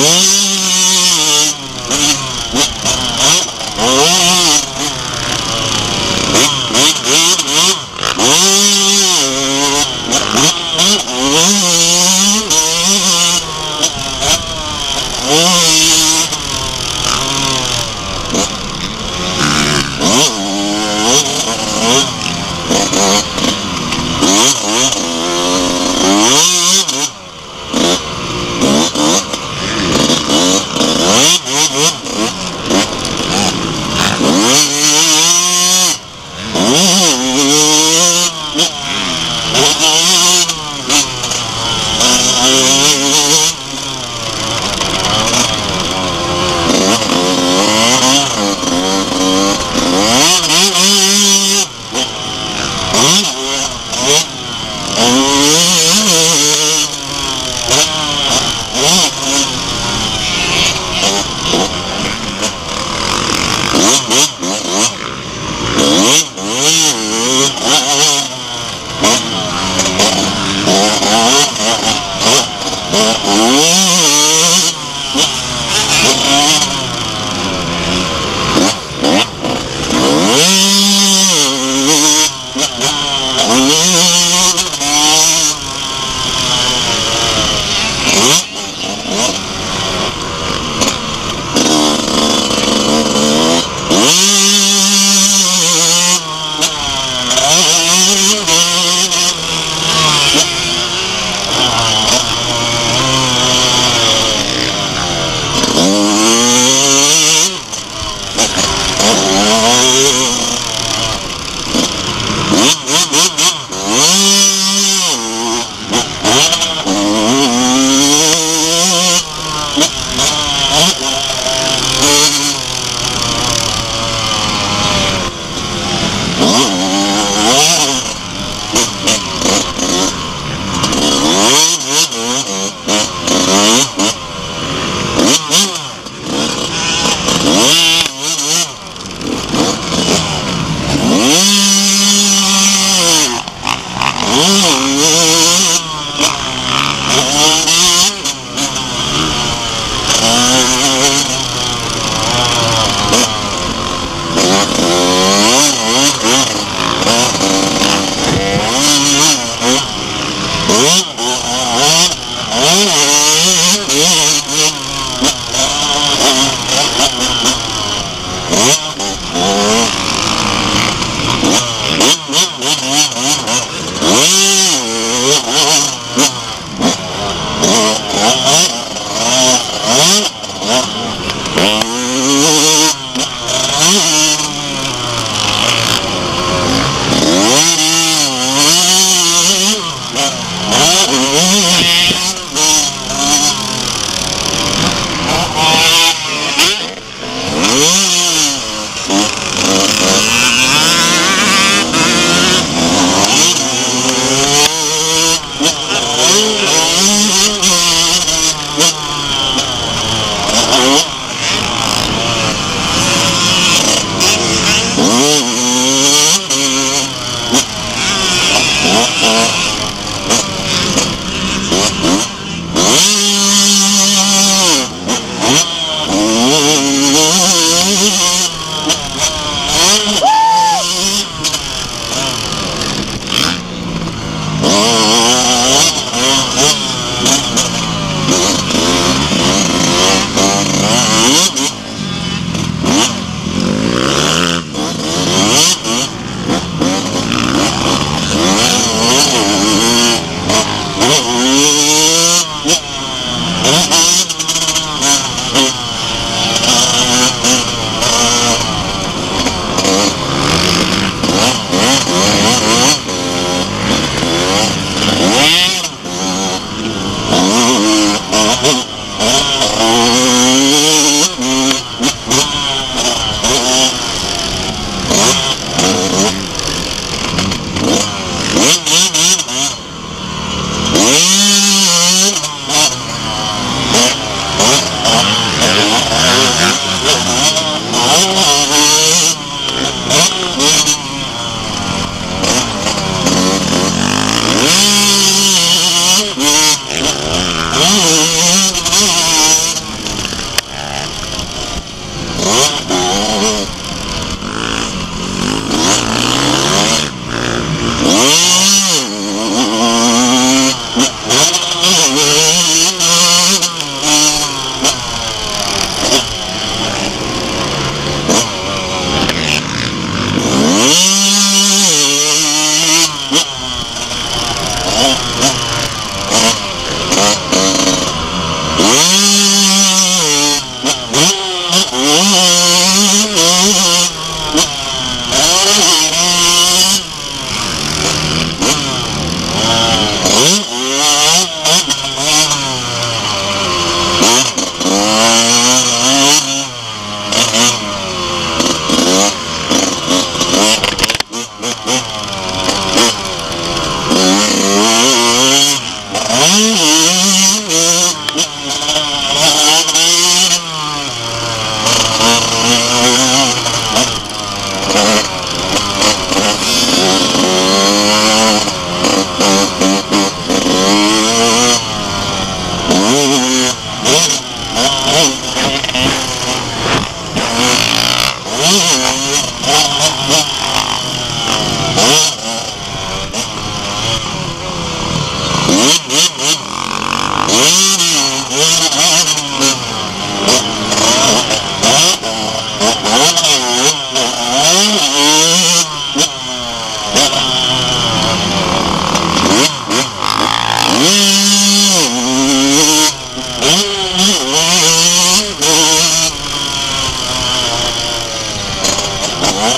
Oh.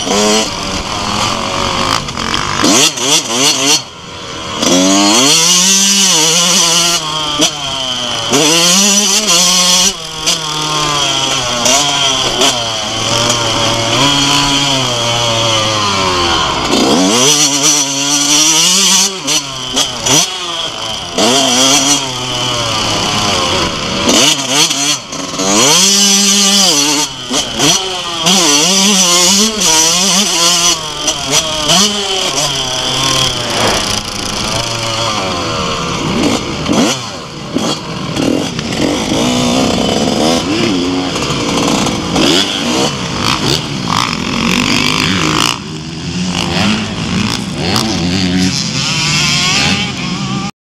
Mm-hmm.